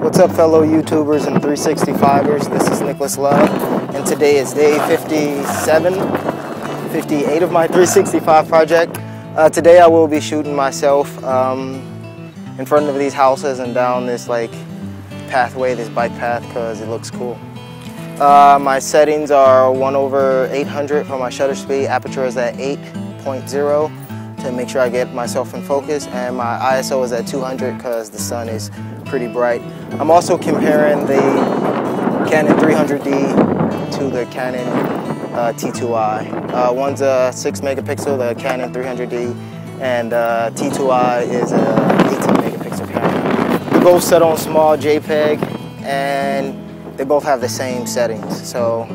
What's up fellow YouTubers and 365ers? This is Nicholas Love and today is day 57, 58 of my 365 project. Uh, today I will be shooting myself um, in front of these houses and down this like pathway, this bike path because it looks cool. Uh, my settings are 1 over 800 for my shutter speed, aperture is at 8.0 to make sure I get myself in focus and my ISO is at 200 because the sun is pretty bright. I'm also comparing the Canon 300D to the Canon uh, T2i. Uh, one's a 6 megapixel, the Canon 300D, and uh, T2i is a 18 megapixel camera. They're both set on small JPEG and they both have the same settings. So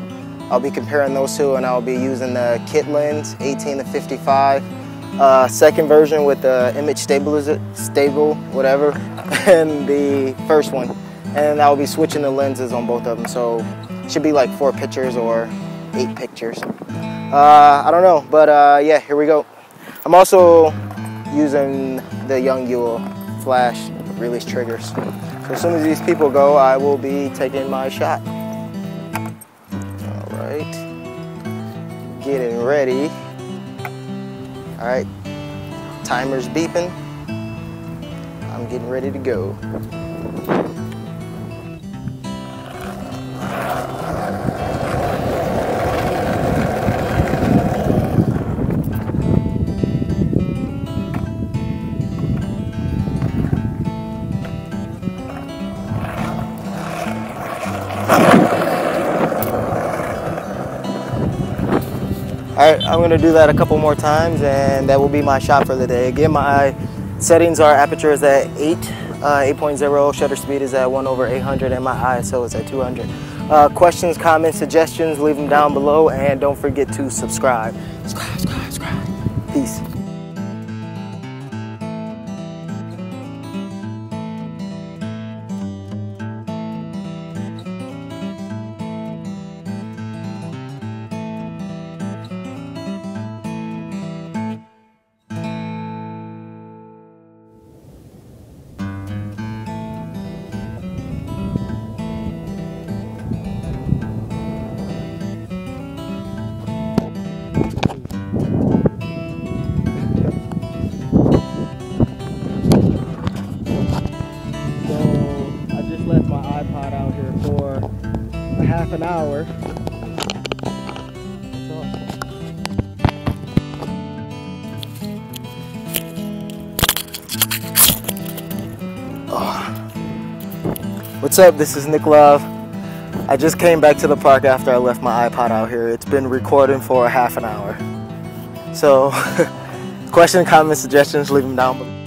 I'll be comparing those two and I'll be using the kit lens 18 to 55 uh, second version with the image stabilizer, stable, whatever, and the first one. And I'll be switching the lenses on both of them. So should be like four pictures or eight pictures. Uh, I don't know, but uh, yeah, here we go. I'm also using the Young Yongnuo flash release triggers. So as soon as these people go, I will be taking my shot. All right, getting ready. All right, timer's beeping. I'm getting ready to go. Right, I'm gonna do that a couple more times and that will be my shot for the day. Again, my settings are aperture is at 8, uh, 8.0, shutter speed is at 1 over 800 and my ISO is at 200. Uh, questions, comments, suggestions, leave them down below and don't forget to subscribe. Subscribe, subscribe, subscribe. Peace. iPod out here for a half an hour. What's up? This is Nick Love. I just came back to the park after I left my iPod out here. It's been recording for a half an hour. So, question, comments, suggestions, leave them down below.